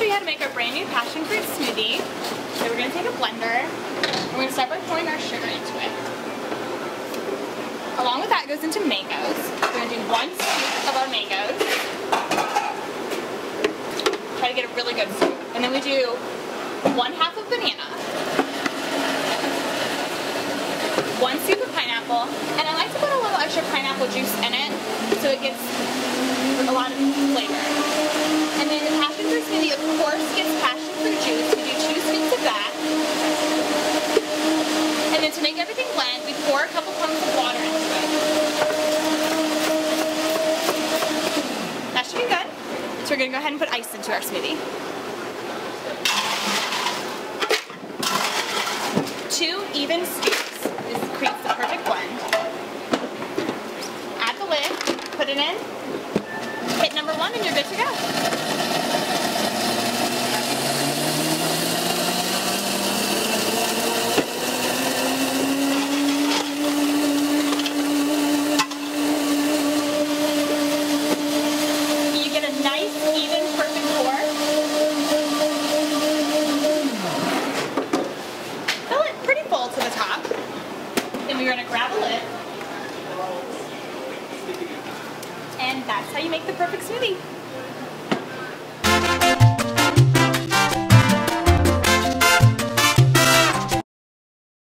show you how to make our brand new passion fruit smoothie. So we're going to take a blender. We're going to start by pouring our sugar into it. Along with that goes into mangoes. We're going to do one scoop of our mangoes. Try to get a really good scoop. And then we do one half of banana. One scoop of pineapple. And I like to put a little extra pineapple juice make everything blend, we pour a couple pumps of water into it. That should be good. So we're gonna go ahead and put ice into our smoothie. Two even scoops. This creates the perfect blend. Add the lid, put it in, hit number one, and you're good to go. You get a nice, even, perfect pour. Fill it pretty full to the top. Then we're gonna grab a lid. And that's how you make the perfect smoothie.